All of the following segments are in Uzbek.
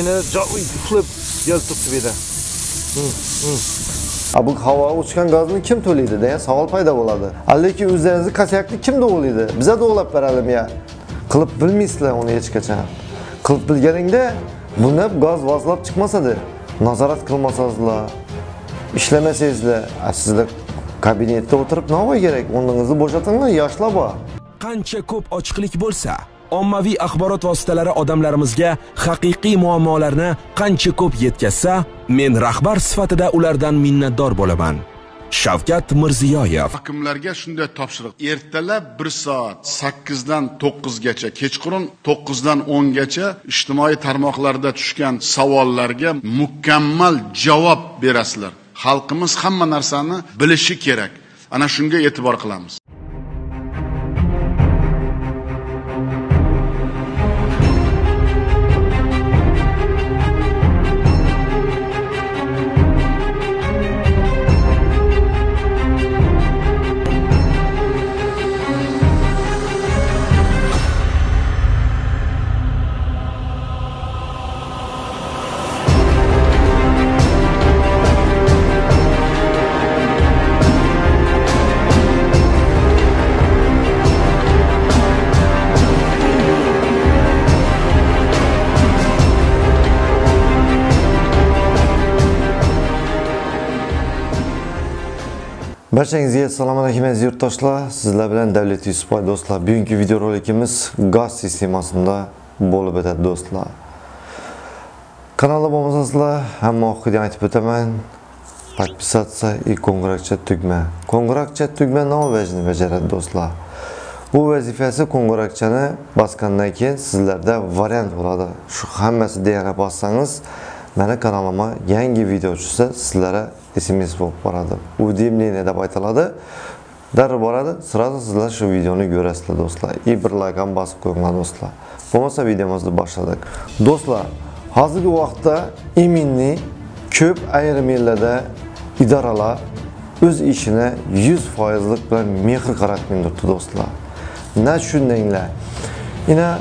Yine joy qilib yozibdi bu yerda. A bu havo uçgan gazni kim to'laydi degan savol paydo bo'ladi. Lekin o'zlaringizni kasyakni kim to'laydi? Biza to'lab beralım ya. Qilib bilmaysizlar uni hech qachon. Qilib bilganingda buni gaz vozlab chiqmasadi. Nazorat qilmasangizlar, ishlamasangizlar, sizlar kabinetda o'tirib nima kerak? O'rningizni bo'shatinglar, yoshlar bor. qancha ko'p ochiqlik bo'lsa ommaviy axborot vositalari odamlarimizga haqiqiy muammolarni qancha ko'p yetkazsa men rahbar sifatida ulardan minnatdor bo'laman. Shavkat mirziyoyev. Hokimlarga shunday topshiriq. Ertalab bir soat sakkizdan to'qqizgacha kechqurun to'qqizdan o'ngacha ijtimoiy tarmoqlarda tushgan savollarga mukammal javob berasizlar. Xalqimiz hamma narsani bilishi kerak. Ana shunga e'tibor qilamiz. Barchanizga assalomu alaykum aziz yurtdoshlar. Sizlar bilan Davlat Yusupboy do'stlar. Bugungi videorolikimiz gaz sistemasida bo'lib o'tadi do'stlar. Kanalda bo'lmasangizlar, hamma oxiridan aytib o'taman. Podpisatsiya и qo'ng'iroqcha tugma. Qo'ng'iroqcha tugma nima vazifani bajaradi do'stlar? Bu vazifasi qo'ng'iroqchani bosgandan keyin sizlarda variant bo'ladi. Shu hammasini deyara bossangiz, Məni kanalıma yəngi video düşsə sizlərə SMS bu barədə. Udimliyinə də baytaladı. Dar barədə sıraza sizlər şu videonu görəsizlər dostlar. İyi bir like'an basıb qoyunlar dostlar. Bu Bolmasa videomuzu başladık. Dostlar, hazırki vaxtda iminli köp ayrim yerlərdə idaralar öz işinə 100%lik bilan mehr qaraşdırdı dostlar. Nə düşündünglər? Yine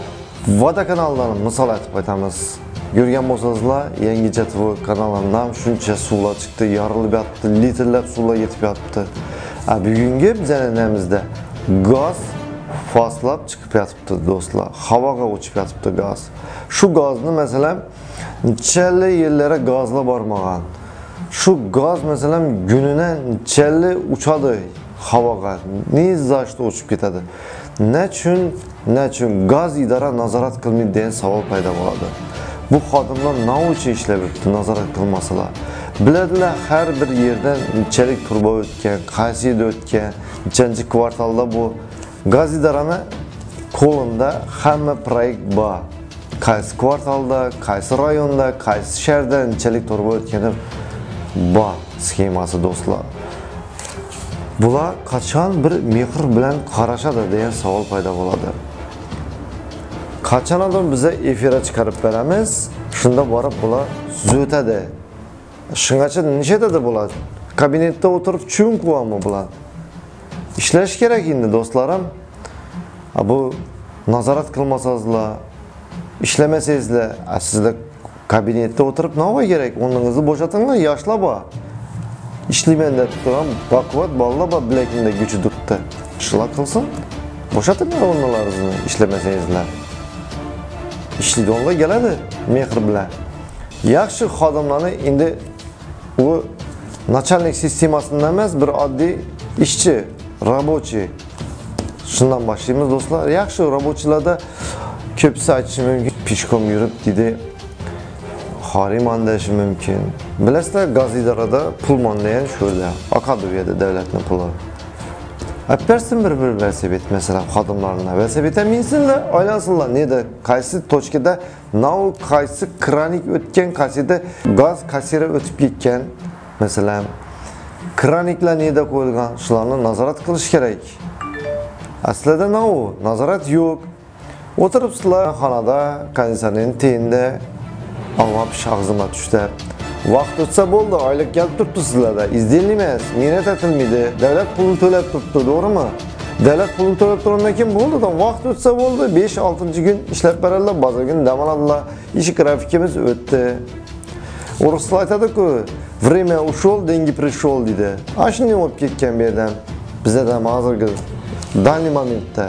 Vada kanallarını misal etip aytamız. Görgən bolsanızlar, Yangi TV kanalından şunca sular çıktı, yarılıb yatdı, litrlər sular yetib yatdı. Bugünkü bizənəmizdə qaz faslab çıxıb yatıbdı dostlar. Havağa uçub yatıbdı qaz. Şu qazını məsələn neçəli yerlərə qazla barmağan. Şu qaz məsələn gününə neçəli uçadı havağa. Niyə zaşda uçub getədi? Nə üçün, nə üçün qaz idara nazarat qılmır deyən savol payda boladı. Bu xodimlar nima uchun ishlab yuribdi nazorat qilmasalar? Biladilar har bir yerdan nechalik turba o'tgan, qaysi yerda o'tgan, nechanchi kvartalda bu gaz idorani qo'linda hamma proyekt bor. Qaysi kvartalda, qaysi rayonda, qaysi shaharda nechalik turba o'tgani bor sxemasi do'stlar. Bular qachon bir mehr bilan qarashadi degan savol paydo bo'ladi. Qachondir biza efirga chiqarib beramiz, shunda borib bular zo'tadi Shungacha nechadada bo'ladi? Kabinetda o'tirib chun quvami bular? Ishlash kerak endi do'stlarim. Bu nazorat qilmasangizlar, ishlamasangizlar, sizlar kabinetda o'tirib nima kerak? O'rningizni bo'shatinglar, yoshlar bor. ishlayman deb turgan baquvvat bolalar bor bilakingda kuchi turibdi. Shular qilsin. Bo'shatinglar o'rnlaringizni ishlamasangizlar. Ishlaydiganlar keladi mehr bilan. Yaxshi xodimlarni endi u начальник sistemasidan emas, bir oddiy ishchi, рабочий. Shundan boshlaymiz do'stlar. Yaxshi rабочийlarda ko'pisi aytishi mumkin, pishkom yurib deydi Xoriman deyishi mumkin. Bilasizlar, gaz idorada pul monlayan shu Oqadi u yerda puli. Apersin bir bir velosiped mesela xodimlarına. Velosipedga minsinlar, aylansinlar. Neda qaysi tochkada nav qaysi kranik o'tgan, qaysida gaz kassira o'tib ketgan. Masalan, kraniklar neda qo'yilgan, shularni nazorat qilish kerak. Aslida nav nazorat yo'q. O'tiribsizlar xonada, konditsionerning teyinda, olma shag'zima tushdi. Vaqt o'tsa bo'ldi, oylik kelib turibdi sizlarda. Izdilni emas, mehnat etilmaydi, davlat pulini to'lab turibdi, to'g'rimi? davlat pulini to'lab turgandan keyin bo'ldi vaqt o'tsa bo'ldi 5-6 kun ishlab beradilar ba'zi kun dam oladilar ish grafikimiz o'tdi. O'rislar aytadiku время ушел деньги пришел deydi ana shunday bo'lib ketgan bu yerdan? Bizada ham hozirgi данный momentda.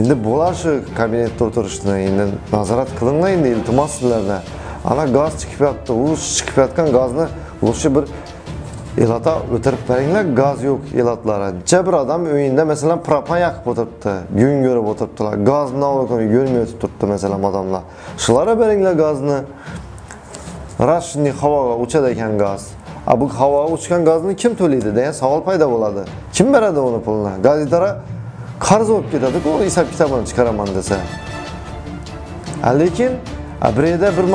Endi bo'lar shu kabinetda o'tirishni endi nazorat qilinglar endi iltimos sizlardan ana gaz chiqib yotibdi u chiqib gazni lучше bir elata o'tirib beringlar gaz yo'q elatlari necha bir odam uyinda masalan propan yoqib o'tiribdi gun ko'rib o'tiribdilar gazni ko'rmay o'tib turibdi masalan odamlar shularga beringlar gazni ras shunday havoga uchadi ekan gaz a bu havoga uchgan gazni kim to'laydi degan savol paydo bo'ladi kim beradi uni pulini gazetara idora qarz bo'lib ketadi-ku hisob kitobini chiqaraman desa lekin a bir yerda bir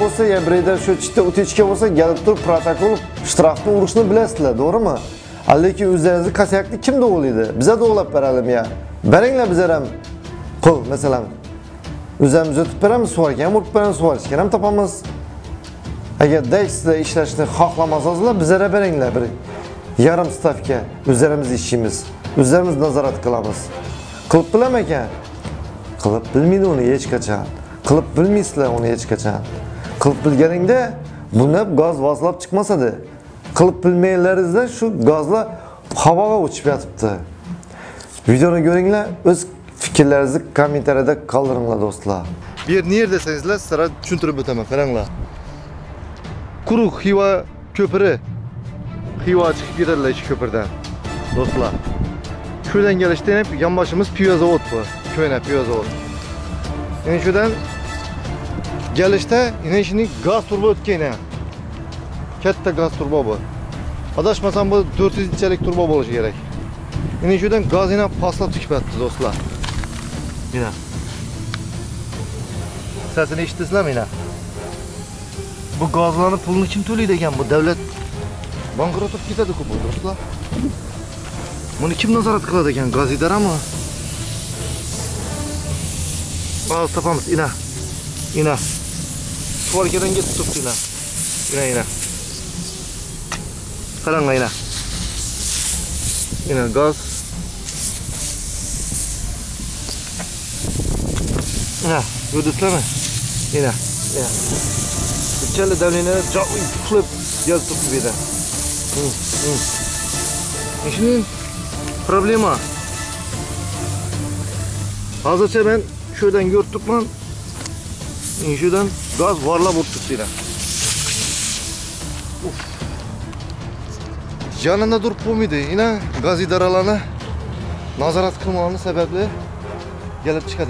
bo'lsa ya birida shu chitda утечка bo'lsa kelib turib protokol shtrafni urishni bilasizlar to'g'rimi? Lekin o'zlaringizni kosyakni kim to'g'laydi biza to'g'lab beralimi ya. Beringlar bizlar ham. Qul masalan o'zimiz o'tib beramiz suvarga ham urib beramiz suvarishga ham topamiz. Agar deksda ishlashni xohlamasangizlar bizlarga beringlar bir yarim stavka. O'zlarimiz ishlaymiz o'zlarimiz nazorat qilamiz. Qilib bilaman ekan. Qilib bilmaydi uni hech qachon. Qilib bilmaysizlar uni hech qachon qilib bilganingda buni gaz vozlab chiqmas edi qilib bilmaganlaringizda shu gazlar havoga uchib yotibdi videoni ko'ringlar o'z fikrlaringizni kommentariyada qoldiringlar do'stlar. Bu yer yer desangizlar sizlarga tushuntirib o'taman qaranglar quruq xiva ko'piri xiva chiqib ketadilar ichi ko'pirdan do'stlar shu yerdan kelishda ham yonboshimiz piyo zavod bu. Ko'yna piyo zavod kelishda yana ishning gaz turbo ham katta gaz turbo bu. Adashmasam bu 400 inchalik turbo bo'lishi kerak yerdan gaz yana pastlab chiqib yotibdi do'stlar. Mana sesini eshitdingizlarmi mana bu gazlarni pulini kim to'laydi ekan bu davlat bankrot bo'lib ketadi-ku bu do'stlar? Buni kim nazorat qiladi ekan gaz Bağız tapamız ina. İna. Suvar gelen git tuttu ina. İna ina. Kalanga ina. İna gaz. İna. Güdüsleme. İna. İna. Bütçeli devlene cevap kılıp yaz tuttu bir de. Hı, hı. İşinin problema. Hazırca ben şuradan yurttuk lan. Şuradan gaz varla burttusuyla. Uf. Yanında durup bu muydu? Yine gaz idaralarına nazarat kılmanın sebeple gelip çıkadı.